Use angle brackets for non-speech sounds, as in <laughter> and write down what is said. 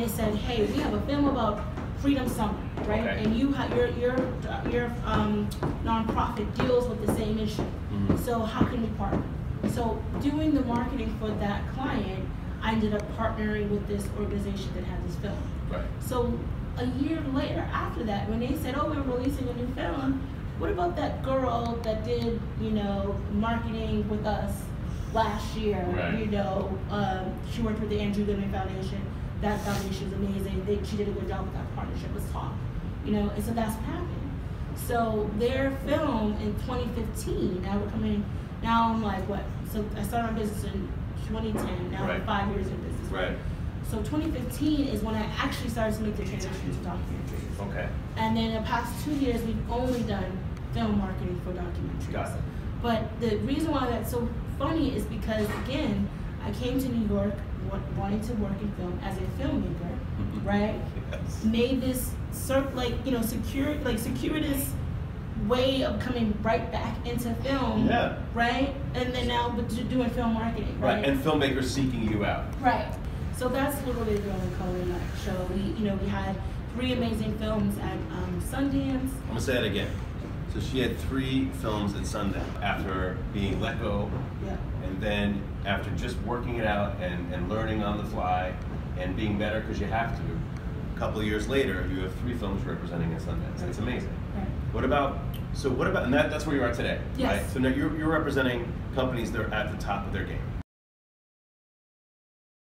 they said, hey, we have a film about Freedom Summer, right? Okay. And you have your your your um, nonprofit deals with the same issue. Mhm. So how can we partner? So doing the marketing for that client, I ended up partnering with this organization that had this film. Right. So a year later, after that, when they said, "Oh, we're releasing a new film," what about that girl that did, you know, marketing with us last year? Right. You know, um, she worked with the Andrew Goodman Foundation. That foundation is amazing. They, she did a good job with that partnership. Let's talk. You know, and so that's what happened. So their film in 2015. Now we're coming. Now I'm like, what? So I started my business in 2010. Now Right. I'm five years in business. Right. So 2015 is when I actually started to make the transition to documentaries. Okay. And then the past two years, we've only done film marketing for documentaries. Got it. But the reason why that's so funny is because, again, I came to New York wa- wanting to work in film as a filmmaker, <laughs> right? Yes. Made this like you know secure like circuitous way of coming right back into film, Yeah. right? And then now but do- doing film marketing, Right. And filmmakers seeking you out. Right. So that's literally the only doing in Color Night Show. We, you know, we had three amazing films at um, Sundance. I'm gonna say that again. So she had three films at Sundance after being let go, Yeah. and then after just working it out and, and learning on the fly and being better because you have to. A couple of years later, you have three films representing at Sundance. It's amazing. Right. What about so? What about and that, that's where you are today, Yes. right? So now you're, you're representing companies that are at the top of their game.